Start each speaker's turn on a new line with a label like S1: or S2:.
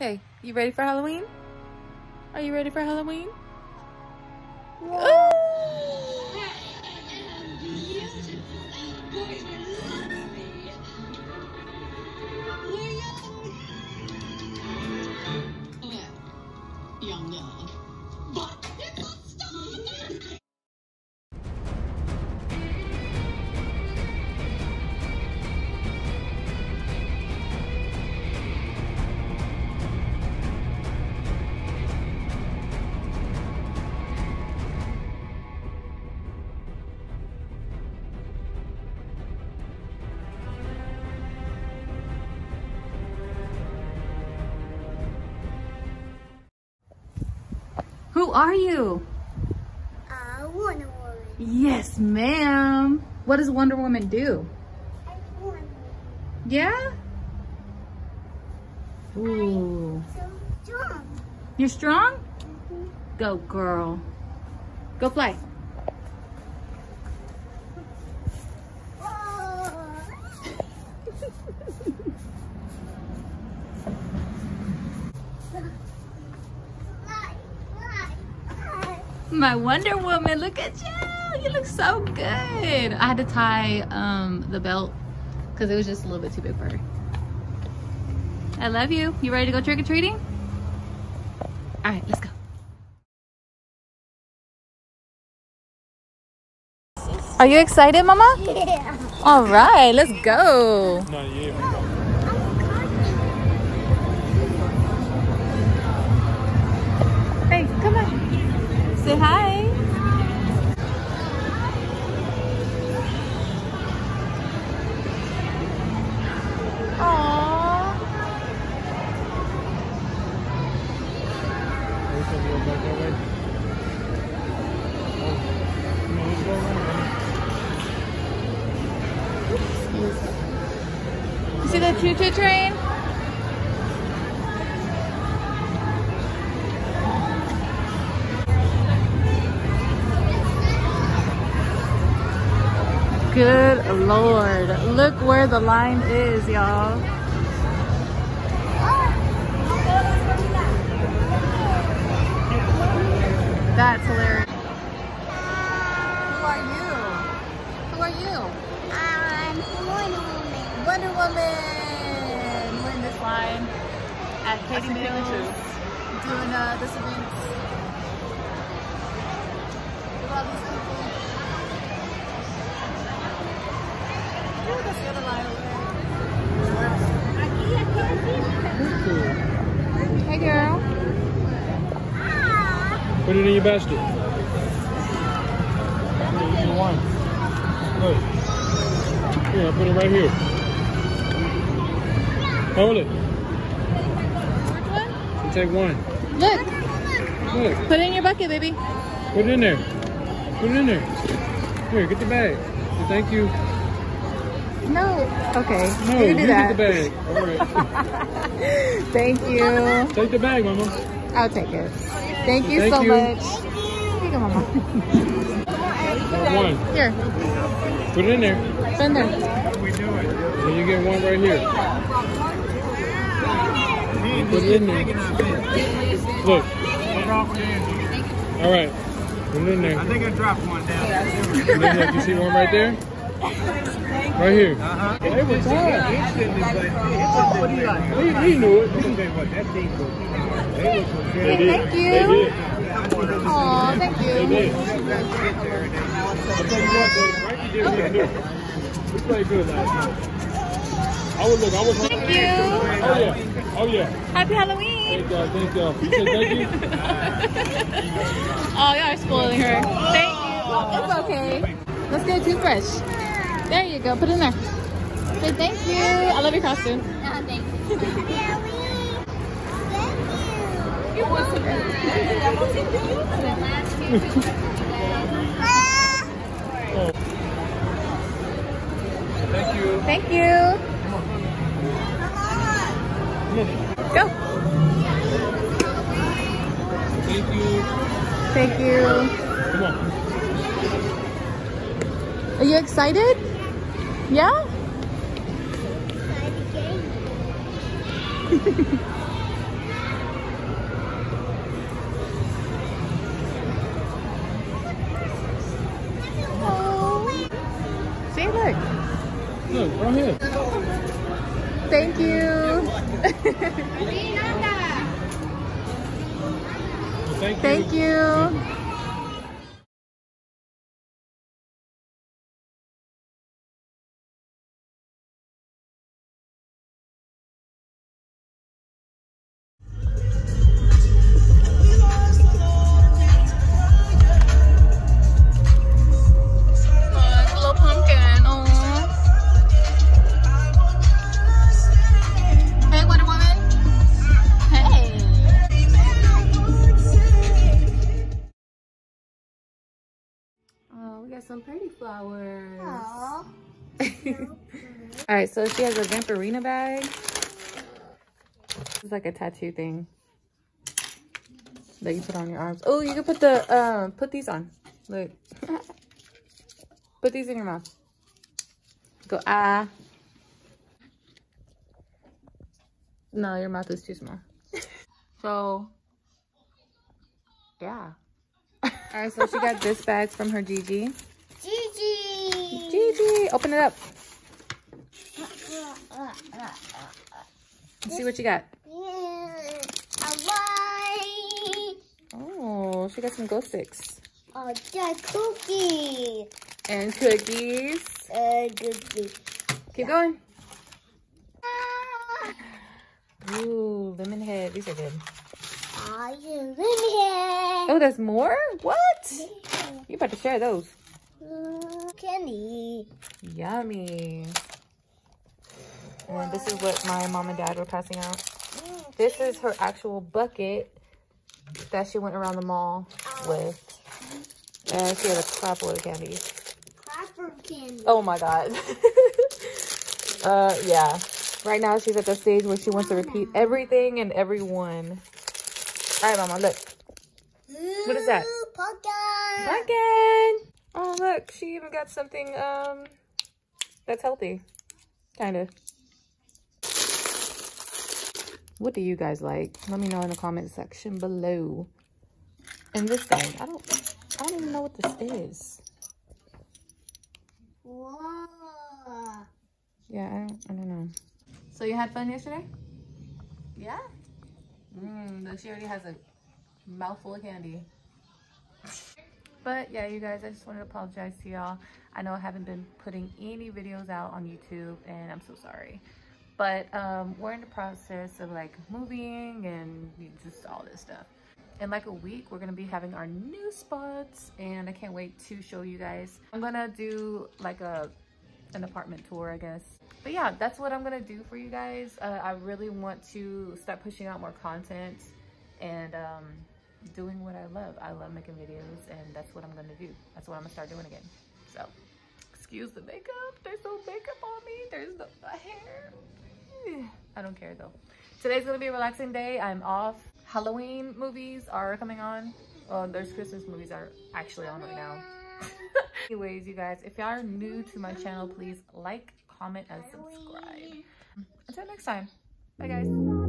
S1: Hey, you ready for Halloween? Are you ready for Halloween?
S2: Young love.
S1: Who are you?
S3: Uh, Wonder Woman.
S1: Yes, ma'am. What does Wonder Woman do?
S3: Wonder
S1: Yeah? Ooh.
S3: So strong.
S1: You're strong? Go, girl. Go fly.
S3: Whoa. Fly, fly, fly.
S1: My Wonder Woman, look at you. You look so good. I had to tie um, the belt because it was just a little bit too big for her. I love you. You ready to go trick-or-treating? All right, let's go. Are you excited, Mama?
S3: Yeah.
S1: All right, let's go.
S4: Let's go.
S1: You see the choo-choo train? Good lord. Look where the line is, y'all. That's hilarious. Who are you? Who are you?
S3: I'm Wonder Woman.
S1: Wonder Woman. We're in this line at Katy Mills doing uh, this event. At all these people. Hey, girl.
S4: Put it in your basket. Put one. Look. Here, I'll put it right here. Hold it. You take one.
S1: Look,
S4: Look.
S1: put it in your bucket, baby.
S4: Put it in there. Put it in there. Here, get the bag. Thank you.
S1: No. Okay.
S4: No,
S1: you
S4: you
S1: can do
S4: get
S1: that.
S4: the bag. All right.
S1: Thank you.
S4: take the bag, mama.
S1: I'll take it. Thank you
S4: Thank
S1: so
S4: you.
S1: much. Here you go, Mama.
S4: One.
S1: Here,
S4: Put it in there.
S1: put in there.
S4: Then you get one right here. You put it in there. Look. All right. Put it in there.
S5: I think I dropped one down.
S4: And look, you see one right there? Right here.
S5: Uh-huh.
S4: They were tired.
S5: Instantly, but it's what do you like?
S4: He, he knew it.
S5: Let me tell you what, that team was, they was some
S4: They
S5: good.
S4: did.
S1: Thank you. Aw, thank you.
S4: did. I'll you what, though, Frankie did what he knew. We played good last night. I would look, I was
S1: Thank you.
S4: Oh yeah. Oh yeah.
S1: Happy Halloween.
S4: Thank y'all, thank y'all. You said thank you?
S1: Oh, y'all are spoiling her. Thank you. It's okay. Let's get a toothbrush. There you go. Put it in there. Say thank you. I love your costume.
S3: No, thank you. Thank you.
S1: You want some?
S3: Ah!
S4: Thank you.
S1: Thank you. Go.
S4: Thank you.
S1: Thank you.
S4: Come on.
S1: Are you excited? Yeah? oh. See, look. Look, right here. Thank you. Thank you. Some pretty flowers. All right, so she has a Vampirina bag. It's like a tattoo thing that you put on your arms. Oh, you can put the um put these on. Look, put these in your mouth. Go ah. No, your mouth is too small. So, yeah. All right, so she got this bag from her Gigi. Open it up. Let's see what you got. Oh, she got some glow sticks.
S3: Oh, the cookie.
S1: And cookies.
S3: Uh, cookie.
S1: Keep going. Ooh, lemon head. These are good. Oh, there's more? What? You about to share those.
S3: Candy.
S1: Yummy. And this is what my mom and dad were passing out. This is her actual bucket that she went around the mall with. And she had a crap load of candy.
S3: Clapper candy.
S1: Oh my god. uh, yeah. Right now she's at the stage where she wants to repeat everything and everyone. All right, mama, look. what is that?
S3: Pumpkin.
S1: Pumpkin. Oh, look. She even got something um that's healthy. Kind of. What do you guys like? Let me know in the comment section below. And this thing, I don't, I don't even know what this is.
S3: Whoa.
S1: Yeah, I don't, I don't know. So you had fun yesterday? Yeah? Mmm, she already has a mouthful of candy. But yeah, you guys, I just wanted to apologize to y'all. I know I haven't been putting any videos out on YouTube and I'm so sorry. But um, we're in the process of like moving and just all this stuff. In like a week, we're gonna be having our new spots and I can't wait to show you guys. I'm gonna do like a an apartment tour, I guess. But yeah, that's what I'm gonna do for you guys. Uh, I really want to start pushing out more content and um, doing what I love. I love making videos and that's what I'm gonna do. That's what I'm gonna start doing again. So, excuse the makeup. There's no makeup on me. There's no hair. I don't care though. Today's gonna be a relaxing day. I'm off. Halloween movies are coming on. Oh, there's Christmas movies are actually on right now. Anyways, you guys, if y'all are new to my channel, please like, comment, and subscribe. Until next time. Bye, guys.